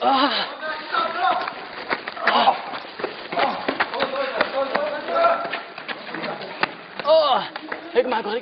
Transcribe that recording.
啊！啊！啊！哎，干嘛，哥？